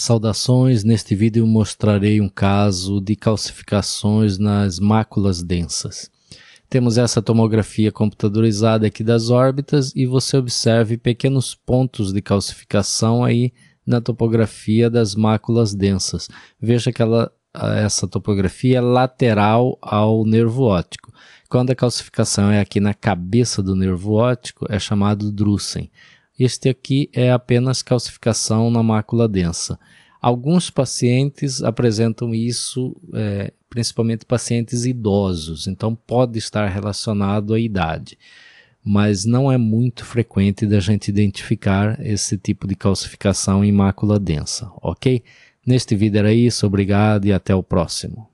Saudações, neste vídeo mostrarei um caso de calcificações nas máculas densas. Temos essa tomografia computadorizada aqui das órbitas e você observe pequenos pontos de calcificação aí na topografia das máculas densas. Veja que ela, essa topografia é lateral ao nervo óptico. Quando a calcificação é aqui na cabeça do nervo óptico, é chamado drusen. Este aqui é apenas calcificação na mácula densa. Alguns pacientes apresentam isso, é, principalmente pacientes idosos, então pode estar relacionado à idade, mas não é muito frequente da gente identificar esse tipo de calcificação em mácula densa, ok? Neste vídeo era isso, obrigado e até o próximo.